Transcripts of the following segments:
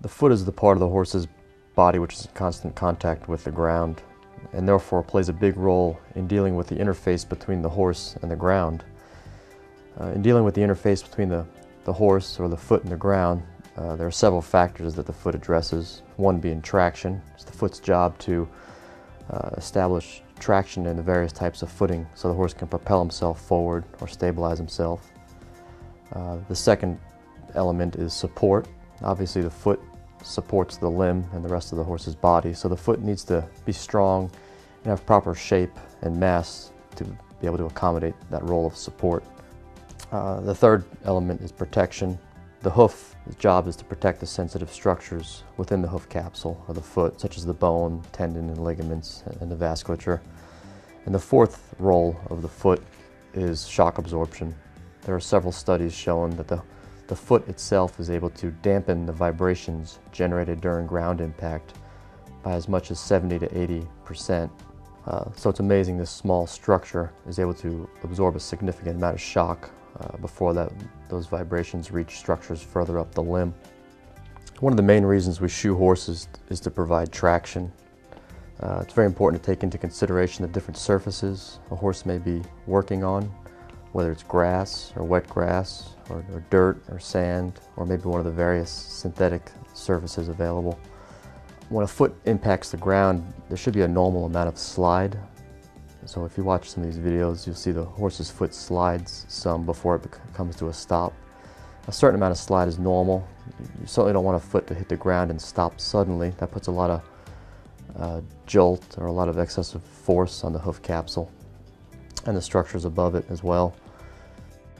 The foot is the part of the horse's body which is in constant contact with the ground and therefore plays a big role in dealing with the interface between the horse and the ground. Uh, in dealing with the interface between the, the horse or the foot and the ground, uh, there are several factors that the foot addresses. One being traction. It's the foot's job to uh, establish traction in the various types of footing so the horse can propel himself forward or stabilize himself. Uh, the second element is support. Obviously the foot supports the limb and the rest of the horse's body. So the foot needs to be strong and have proper shape and mass to be able to accommodate that role of support. Uh, the third element is protection. The hoof's job is to protect the sensitive structures within the hoof capsule of the foot, such as the bone, tendon, and ligaments, and the vasculature. And the fourth role of the foot is shock absorption. There are several studies showing that the the foot itself is able to dampen the vibrations generated during ground impact by as much as 70 to 80 percent. Uh, so it's amazing this small structure is able to absorb a significant amount of shock uh, before that, those vibrations reach structures further up the limb. One of the main reasons we shoe horses is to provide traction. Uh, it's very important to take into consideration the different surfaces a horse may be working on whether it's grass or wet grass or, or, dirt or sand or maybe one of the various synthetic surfaces available. When a foot impacts the ground, there should be a normal amount of slide. So if you watch some of these videos, you'll see the horse's foot slides some before it comes to a stop. A certain amount of slide is normal. You certainly don't want a foot to hit the ground and stop suddenly. That puts a lot of uh, jolt or a lot of excessive force on the hoof capsule and the structures above it as well.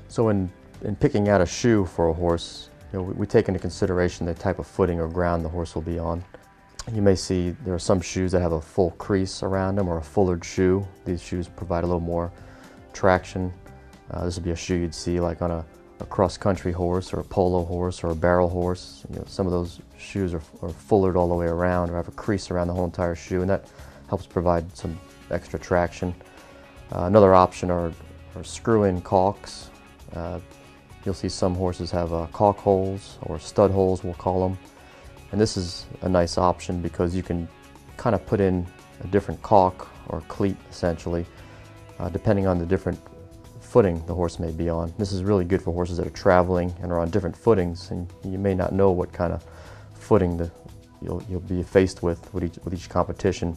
So in, in picking out a shoe for a horse, you know, we, we, take into consideration the type of footing or ground the horse will be on. You may see there are some shoes that have a full crease around them or a fullered shoe. These shoes provide a little more traction. Uh, this would be a shoe you'd see like on a, a cross-country horse or a polo horse or a barrel horse. You know, some of those shoes are, are fullered all the way around or have a crease around the whole entire shoe and that helps provide some extra traction. Uh, another option are, are screw-in caulks. Uh, you'll see some horses have uh, caulk holes or stud holes we'll call them. And this is a nice option because you can kind of put in a different caulk or cleat essentially uh, depending on the different footing the horse may be on. This is really good for horses that are traveling and are on different footings and you may not know what kind of footing the, you'll, you'll be faced with with each, with each competition.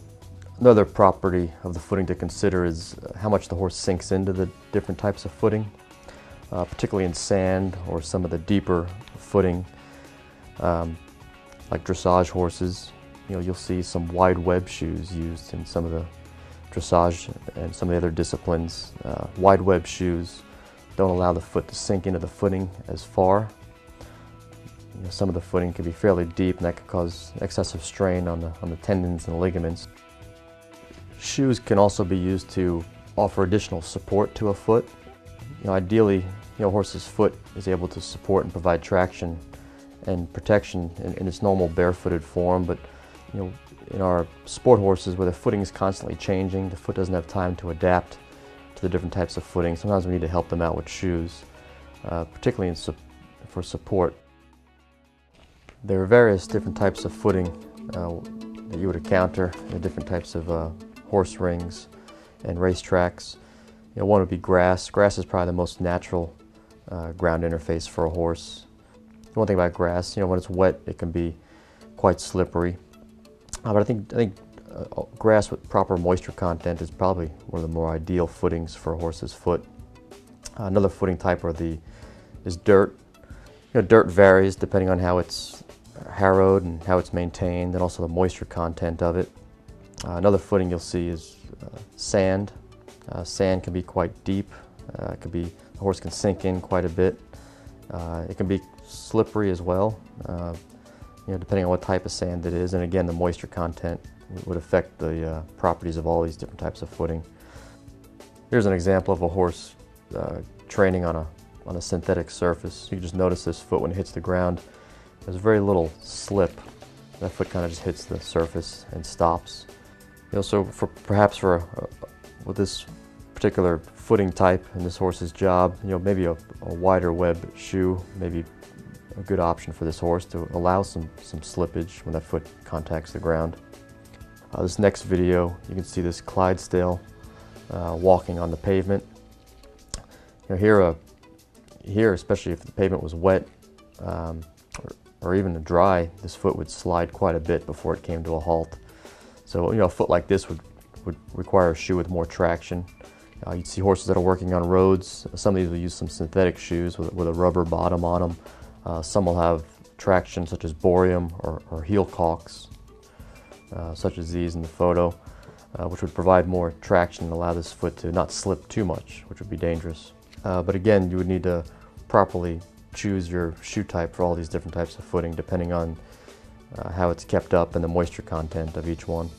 Another property of the footing to consider is uh, how much the horse sinks into the different types of footing, uh, particularly in sand or some of the deeper footing, um, like dressage horses. You know, you'll see some wide web shoes used in some of the dressage and some of the other disciplines. Uh, wide web shoes don't allow the foot to sink into the footing as far. You know, some of the footing can be fairly deep and that can cause excessive strain on the, on the tendons and ligaments. Shoes can also be used to offer additional support to a foot. You know, ideally, you know, a horse's foot is able to support and provide traction and protection in, in its normal barefooted form, but you know, in our sport horses where the footing is constantly changing, the foot doesn't have time to adapt to the different types of footing. Sometimes we need to help them out with shoes, uh, particularly su for support. There are various different types of footing uh, that you would encounter in different types of uh, horse rings and racetracks. You know, one would be grass. Grass is probably the most natural uh, ground interface for a horse. One thing about grass, you know, when it's wet, it can be quite slippery. Uh, but I think, I think uh, grass with proper moisture content is probably one of the more ideal footings for a horse's foot. Uh, another footing type are the, is dirt. You know, dirt varies depending on how it's harrowed and how it's maintained and also the moisture content of it. Uh, another footing you'll see is uh, sand. Uh, sand can be quite deep. Uh, it can be, the horse can sink in quite a bit. Uh, it can be slippery as well, uh, you know, depending on what type of sand it is. And again, the moisture content would affect the properties of all these different types of footing. Here's an example of a horse training on a, on a synthetic surface. You just notice this foot when it hits the ground. There's very little slip. That foot kind of just hits the surface and stops. You know, so for perhaps for a, with this particular footing type and this horse's job, you know, maybe a, a wider web shoe maybe a good option for this horse to allow some, some slippage when that foot contacts the ground. Uh, this next video, you can see this Clydesdale uh, walking on the pavement. You know, here, uh, here, especially if the pavement was wet um, or, or, even dry, this foot would slide quite a bit before it came to a halt. So, you know, a foot like this would, would require a shoe with more traction. Uh, you'd see horses that are working on roads. Some of these will use some synthetic shoes with, with a rubber bottom on them. Uh, some will have traction such as Borium or, or heel calks uh, such as these in the photo, uh, which would provide more traction and allow this foot to not slip too much, which would be dangerous. Uh, but again, you would need to properly choose your shoe type for all these different types of footing depending on uh, how it's kept up and the moisture content of each one.